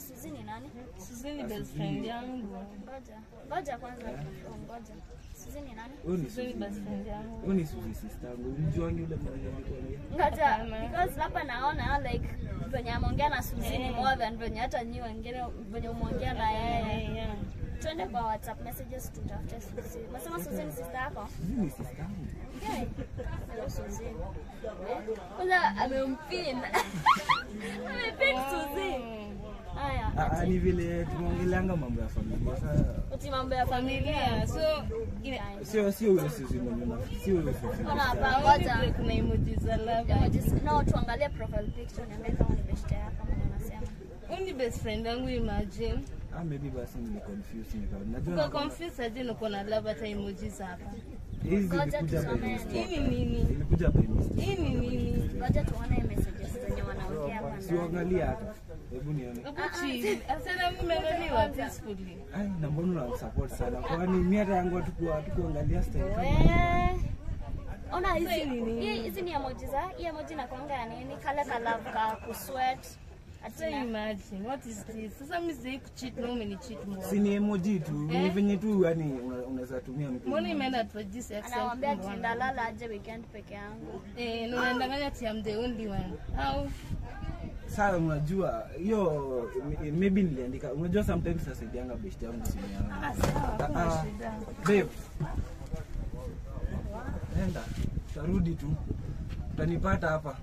kwani Suzi ni nani? Suzi ni best friend yangu. Ngoja. Ngoja kwanza. Ngoja. Suzi ni nani? Suzi ni best friend yangu. Wewe ni Suzy sister yangu. Mjuangi yule. Ngoja. Because hapa naona like venye ameongea na Suzi ni more than venye hata nyi wengine venye umeongea na yeye. Eh, yeah. Twende kwa WhatsApp messages tutafute Suzi. Unasema Suzi ni sister yako? Suzy ni sister yangu. Suzi. Eh, Kwanza amempin. Amepin Suzi. Haya. Ah, ah, ni vile tumeongeleanga mambo ya familia. Sasa Uti mambo ya familia. So sio sio huyo Suzy mwenye na sio hapa Haoni ngoja. vile kuna emoji za love. No, tuangalie profile picture niambie kama ni best yako kama unasema. Ni best friend yangu imagine. Ah, maybe basi ni confused nika. Uko Najua confused aje niko na love hata emojis hapa. hizi zilikuja by mistake. Hii ni nini? Ilikuja by mistake. Hii ni nini? Ngoja tuone messages zenye wanaongea hapa ndani. Siangalia hata. Hebu nione. Ai, na mbona unamsupport sana? Kwani mimi hata yangu hatuku hatukuangalia style kama Ona hizi ni nini? hii- hizi ni emoji za hii emoji na kuanga ya nini? Kale kala ka kusweat. So Atina. imagine what is this? Sasa mimi sijai kucheat na cheat mbona? Si ni emoji tu. Ni Eh? venye tu yani unaweza tumia mtu. Mbona imeenda tu this extent? Anaambia mbona? tindalala aje weekend peke yangu. Eh, na ndanganya ati I'm the only one. Au Sasa unajua hiyo m- maybe niliandika. Unajua sometimes nasaidianga best yangu simu yangu. ah, Ah, ah. Nenda. Tarudi tu. Utanipata hapa.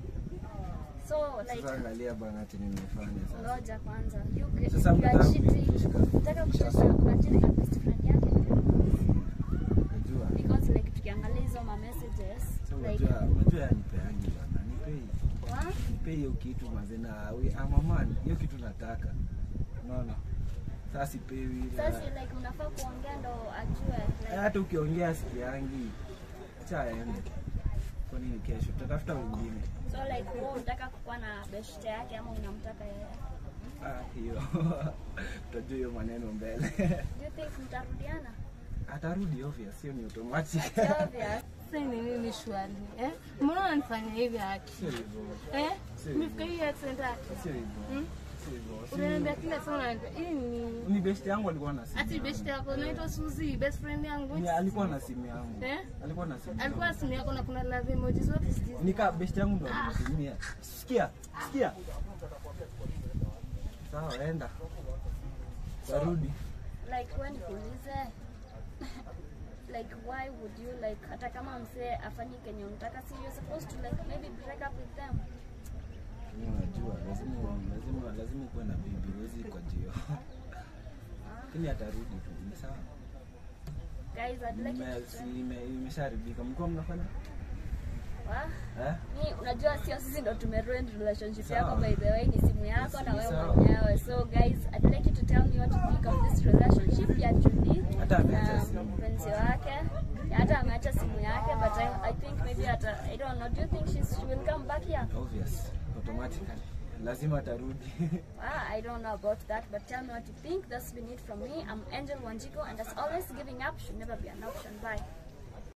So like Sasa angalia bana ati nimefanya sasa. ngoja kwanza. Sasa you are mtaka kushika. Nataka kucheza unacheza na best friend yake. Unajua. Because like tukiangalia hizo ma messages Sasa like unajua unajua yanipeangi bana. Nipei. wa Nipe hiyo kitu maze na ama amamani hiyo kitu nataka. Unaona? Sasa sipewi. sasa like mnafaa kuongea ndo ajue like hata ukiongea sikiangi cha aende kwa nini kesho tutatafuta wengine so like wewe unataka kukuwa na best yake ama unamtaka yeye. ah, hiyo tutajua hiyo maneno mbele Do you think mtarudiana? atarudi obvious sio ni automatic It's obvious. Sasa ni mimi shwari? Eh? Mbona unanifanya hivi haki? sio hivyo Eh? Hii accent haki. sio hivyo kila saa unaniambia hii ni ni best yangu alikuwa na simu ati best yako naitwa Suzy, best friend yangu. Ni- alikuwa na simu yangu Eh? alikuwa na simu Alikuwa simu yako na kuna love emoji zote is nika best yangu ndo alinitumia sikia sikia sawa enda Warudi. Like when nikuulize like why would you like hata kama msee afanye kenye unataka si you're supposed to like maybe break up with them. Unajua lazima lazima lazima kuwe na bibi wezi kwa jio lakini atarudi tu ni sawa. Guys, I'd like you imeshaharibika mlikuwa mnafanya? Eh? Unajua sio sisi ndo tumeruin relationship yako by the way ni simu yako na wewe mwenyewe. So guys, I'd like you to tell me what you think of this relationship ya Judy Hata ameacha simu. mpenzi wake. Hata ameacha simu yake but I, I think maybe hata I don't know. Do you think she's, she will come back here? obvious automatically lazima atarudi Ah, I don't know about that, but tell me what you think. That's been it from me. I'm Angel Wanjiko, and as always, giving up should never be an option. Bye.